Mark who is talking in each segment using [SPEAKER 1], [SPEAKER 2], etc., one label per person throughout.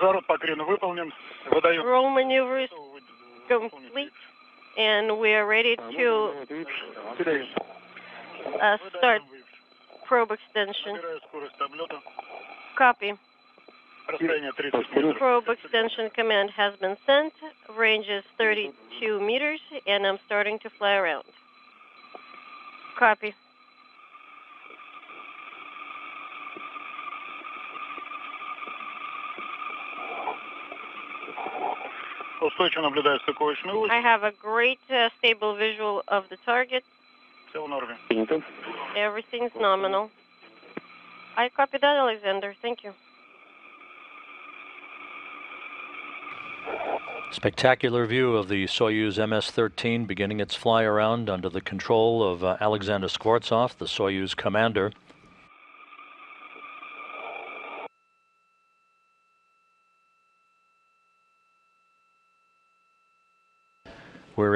[SPEAKER 1] Разворот по крену выполнен. Выдаем.
[SPEAKER 2] Roll maneuvers complete, and we are ready to uh, start probe extension.
[SPEAKER 1] Набираю скорость облета.
[SPEAKER 2] Copy.
[SPEAKER 1] Расстояние 30 метров.
[SPEAKER 2] Probe extension command has been sent. Range is 32 meters, and I'm starting to fly around. Copy.
[SPEAKER 1] Устойчиво наблюдаю стыковочную ось.
[SPEAKER 2] I have a great uh, stable visual of the target.
[SPEAKER 1] Все в норме.
[SPEAKER 2] Everything's nominal. I copy that, Alexander. Thank you.
[SPEAKER 3] Spectacular view of the Soyuz MS-13 beginning its fly around under the control of uh, Alexander Skvortsov, the Soyuz commander.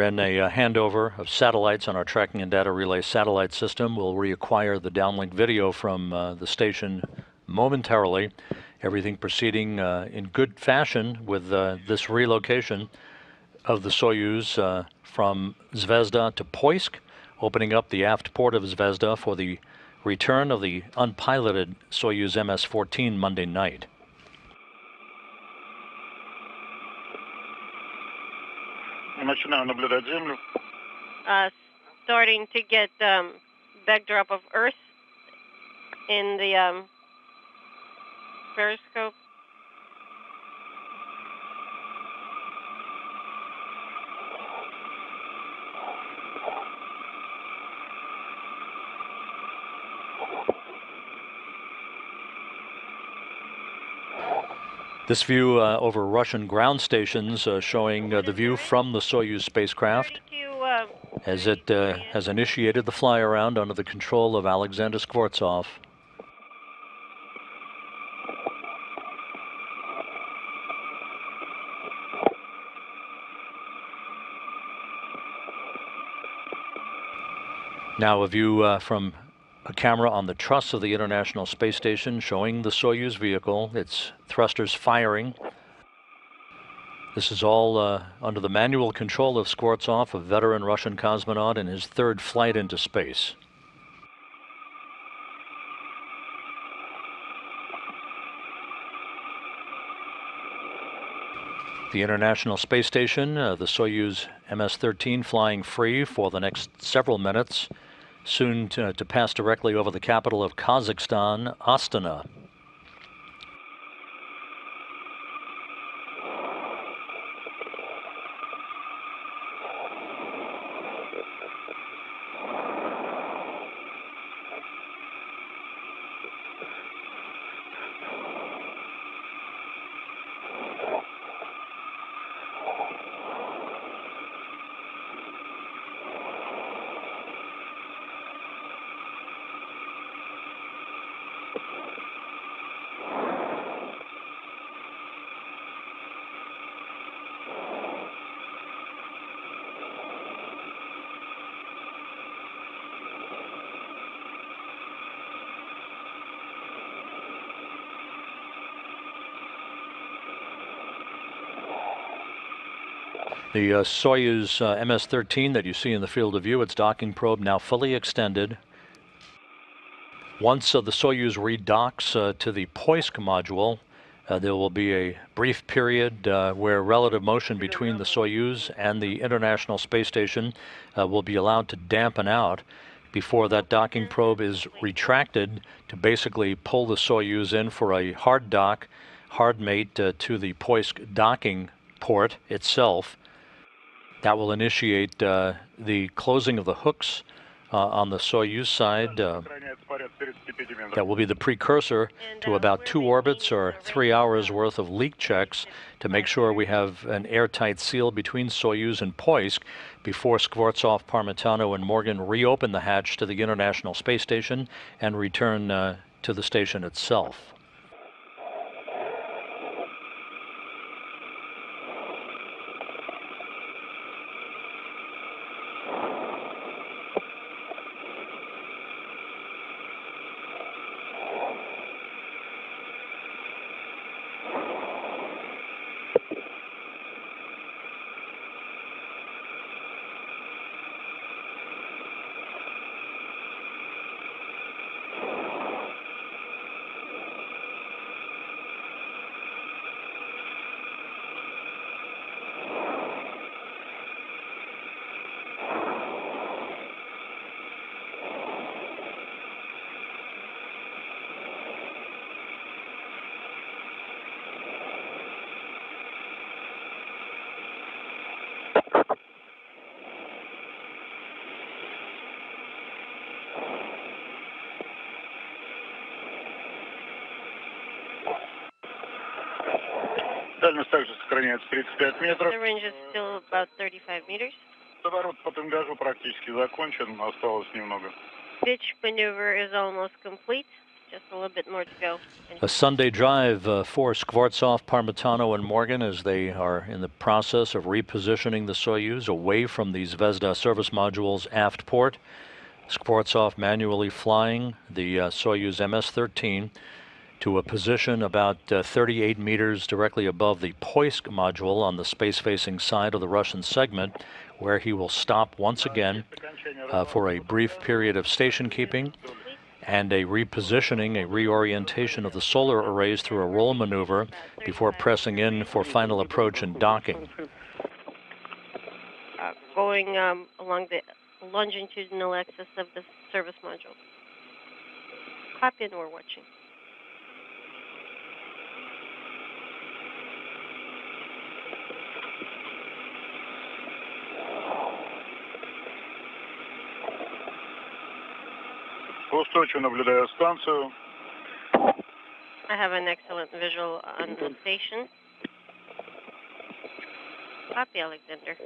[SPEAKER 3] In a uh, handover of satellites on our tracking and data relay satellite system. We'll reacquire the downlink video from uh, the station momentarily. Everything proceeding uh, in good fashion with uh, this relocation of the Soyuz uh, from Zvezda to Poisk, opening up the aft port of Zvezda for the return of the unpiloted Soyuz MS-14 Monday night.
[SPEAKER 1] Commissioner,
[SPEAKER 2] uh, starting to get um, backdrop of Earth in the um, periscope.
[SPEAKER 3] This view uh, over Russian ground stations uh, showing uh, the view from the Soyuz spacecraft
[SPEAKER 2] uh,
[SPEAKER 3] as it uh, has initiated the fly around under the control of Alexander Skvortsov. Now a view uh, from a camera on the truss of the International Space Station showing the Soyuz vehicle, its thrusters firing. This is all uh, under the manual control of Skvortsov, a veteran Russian cosmonaut in his third flight into space. The International Space Station, uh, the Soyuz MS-13 flying free for the next several minutes, soon to, to pass directly over the capital of Kazakhstan, Astana. The uh, Soyuz uh, MS-13 that you see in the field of view, its docking probe now fully extended. Once uh, the Soyuz redocks uh, to the Poisk module, uh, there will be a brief period uh, where relative motion between the Soyuz and the International Space Station will be allowed to dampen out before that docking probe is retracted to basically pull the Soyuz in for a hard dock, hard mate to the Poisk docking port itself. That will initiate uh, the closing of the hooks uh, on the Soyuz side. Uh, that will be the precursor to about two orbits or three hours worth of leak checks to make sure we have an airtight seal between Soyuz and Poisk before Skvortsov, Parmitano, and Morgan reopen the hatch to the International Space Station and return uh, to the station itself.
[SPEAKER 1] Дальность также сохраняется 35 метров.
[SPEAKER 2] The range is still about 35 meters.
[SPEAKER 1] Поворот по тангажу практически закончен, осталось немного.
[SPEAKER 2] Ditch maneuver is almost complete. Just a little bit more to go. And
[SPEAKER 3] A Sunday drive uh, for Skvortsov, Parmitano, and Morgan as they are in the process of repositioning the Soyuz away from these Zvezda service modules aft port. Skvortsov manually flying the uh, Soyuz MS-13 to a position about uh, 38 meters directly above the Poisk module on the space-facing side of the Russian segment, where he will stop once again uh, for a brief period of station keeping and a repositioning, a reorientation of the solar arrays through a roll maneuver before pressing in for final approach and docking.
[SPEAKER 2] uh, going um, along the longitudinal axis of the service module. Copy and we're watching.
[SPEAKER 1] Устойчиво наблюдаю станцию.
[SPEAKER 2] I have an excellent visual on the station. Copy, Alexander.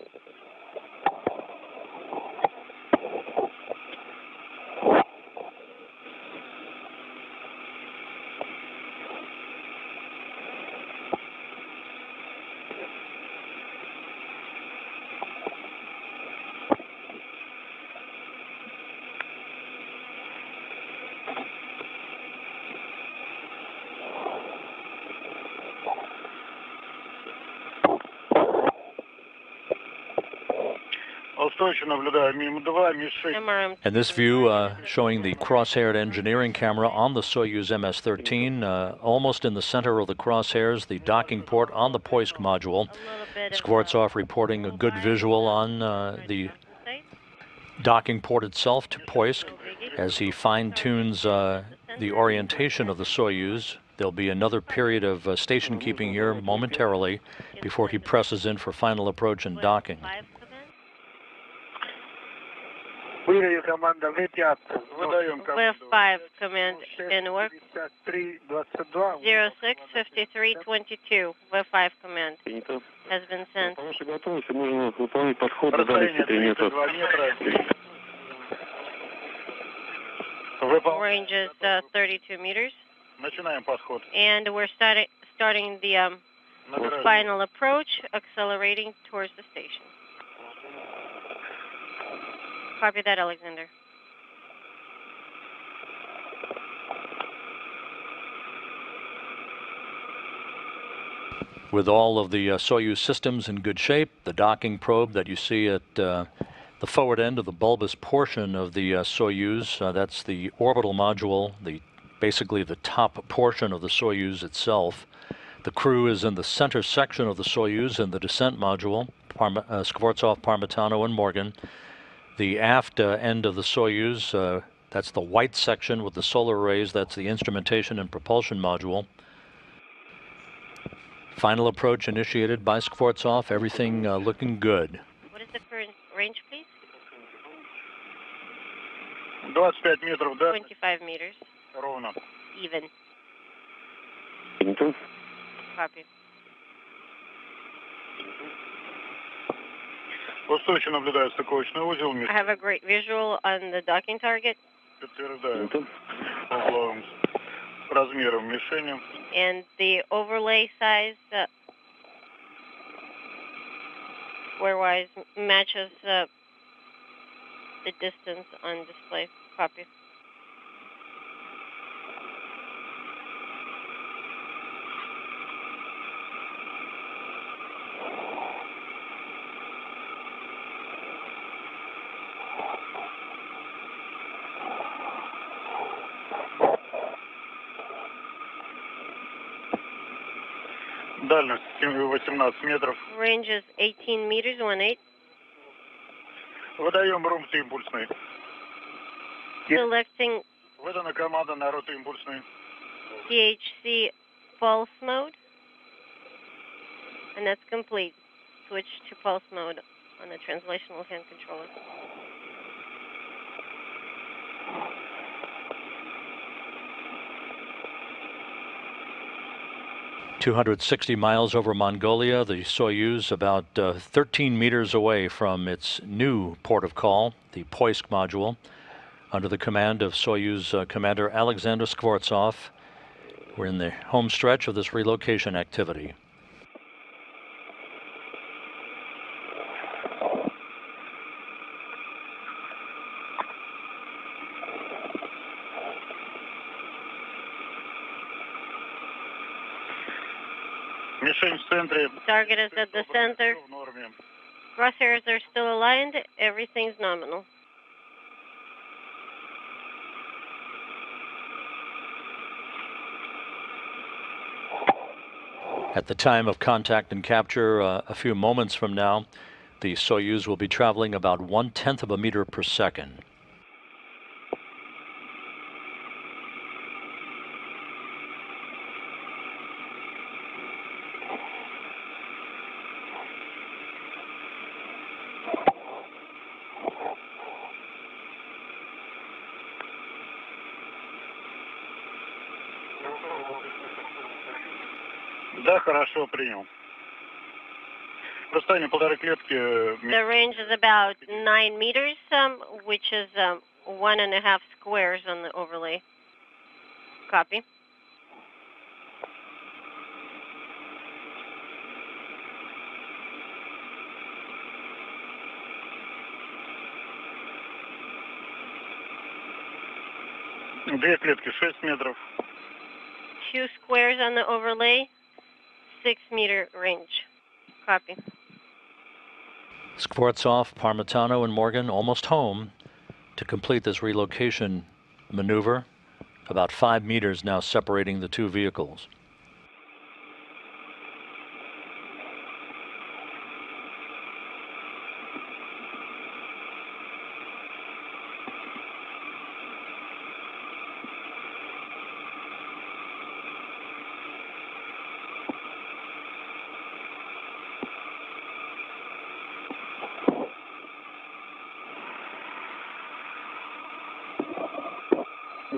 [SPEAKER 3] And this view uh, showing the crosshaired engineering camera on the Soyuz MS-13, uh, almost in the center of the crosshairs, the docking port on the Poisk module.
[SPEAKER 2] A little bit of,
[SPEAKER 3] Skvortsov reporting a good visual on uh, the docking port itself to Poisk as he fine-tunes uh, the orientation of the Soyuz. There'll be another period of uh, station keeping here momentarily before he presses in for final approach and docking.
[SPEAKER 2] Five command.
[SPEAKER 4] Выявили команда В5.
[SPEAKER 1] Выдаем команду.
[SPEAKER 2] F5 command in work.
[SPEAKER 4] 63, 22.
[SPEAKER 2] 065322. V5 command
[SPEAKER 5] Принято.
[SPEAKER 2] has been sent.
[SPEAKER 5] По вашей готовности можно выполнить подход до
[SPEAKER 1] Расстояние
[SPEAKER 5] дальности 3 метра.
[SPEAKER 1] 32 метра. Выполняем.
[SPEAKER 2] Range is uh, 32 meters.
[SPEAKER 1] Начинаем подход.
[SPEAKER 2] And we're starting starting the um,
[SPEAKER 1] Набираем.
[SPEAKER 2] final approach, accelerating towards the station. Copy that, Alexander.
[SPEAKER 3] With all of the uh, Soyuz systems in good shape, the docking probe that you see at uh, the forward end of the bulbous portion of the uh, Soyuz, uh, that's the orbital module, the basically the top portion of the Soyuz itself. The crew is in the center section of the Soyuz in the descent module, Parma, uh, Skvortsov, Parmitano, and Morgan The aft uh, end of the Soyuz, uh, that's the white section with the solar arrays, that's the instrumentation and propulsion module. Final approach initiated by Skvortsov, everything uh, looking good.
[SPEAKER 2] What is the current range, please?
[SPEAKER 1] 25 метров, да?
[SPEAKER 2] 25 meters.
[SPEAKER 1] Ровно.
[SPEAKER 2] Even.
[SPEAKER 5] Принято.
[SPEAKER 2] Copy.
[SPEAKER 1] Устойчиво наблюдаю стыковочный узел.
[SPEAKER 2] I have a great visual on the docking target
[SPEAKER 1] Подтверждаю
[SPEAKER 5] Принято.
[SPEAKER 1] угловым размером мишени.
[SPEAKER 2] and the overlay size uh, square-wise m- matches uh, the distance on display. Copy.
[SPEAKER 1] Дальность 18 метров.
[SPEAKER 2] Range is 18 meters, 1-8.
[SPEAKER 1] Выдаем румсы импульсный.
[SPEAKER 2] Selecting
[SPEAKER 1] Выдана команда на роту импульсную.
[SPEAKER 2] THC pulse mode. And that's complete. Switch to pulse mode on the translational hand controller.
[SPEAKER 3] 260 miles over Mongolia, the Soyuz about uh, 13 meters away from its new port of call, the Poisk module, under the command of Soyuz uh, Commander Alexander Skvortsov. We're in the home stretch of this relocation activity.
[SPEAKER 1] Center.
[SPEAKER 2] Target is at the center. Crosshairs are still aligned. Everything's nominal.
[SPEAKER 3] At the time of contact and capture, uh, a few moments from now, the Soyuz will be traveling about one tenth of a meter per second.
[SPEAKER 1] Расстояние полторы клетки. э,
[SPEAKER 2] The range is about nine meters, um, which is um, one and a half squares on the overlay. Copy.
[SPEAKER 1] Две клетки, 6 метров.
[SPEAKER 2] Two squares on the overlay, six meter range. Copy.
[SPEAKER 3] Skvortsov, Parmitano, and Morgan almost home to complete this relocation maneuver. About five meters now separating the two vehicles.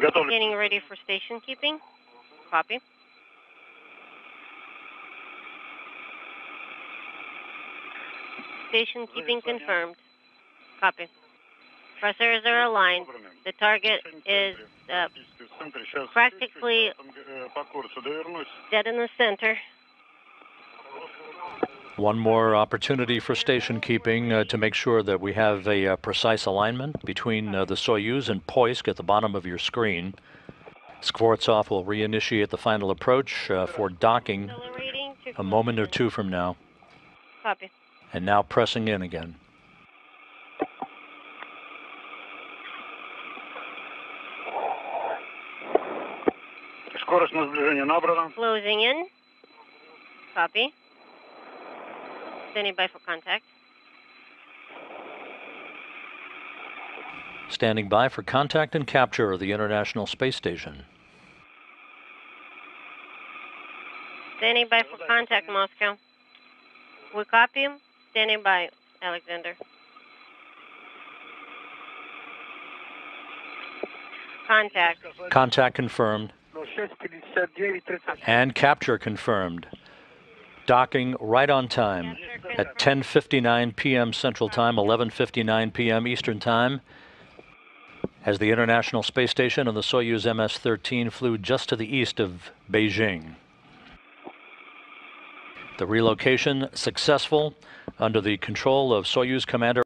[SPEAKER 2] Getting ready for station keeping. Copy. Station keeping confirmed. Copy. Pressures are aligned. The target is uh, practically dead in the center.
[SPEAKER 3] One more opportunity for station keeping uh, to make sure that we have a uh, precise alignment between uh, the Soyuz and Poisk at the bottom of your screen. Skvortsov will reinitiate the final approach uh, for docking
[SPEAKER 2] Accelerating to
[SPEAKER 3] a moment or two from now,
[SPEAKER 2] Copy.
[SPEAKER 3] and now pressing in again.
[SPEAKER 1] Скорость на сближение набрана.
[SPEAKER 2] Closing in. Copy. Standing by for contact.
[SPEAKER 3] Standing by for contact and capture of the International Space Station.
[SPEAKER 2] Standing by for contact, Moscow. We copy. Standing by, Alexander. Contact.
[SPEAKER 3] Contact confirmed
[SPEAKER 4] Ну, 6.59, 30.
[SPEAKER 3] and capture confirmed. Docking right on time at 10:59 p.m. Central Time, 11:59 p.m. Eastern Time. As the International Space Station and the Soyuz MS-13 flew just to the east of Beijing. The relocation successful under the control of Soyuz Commander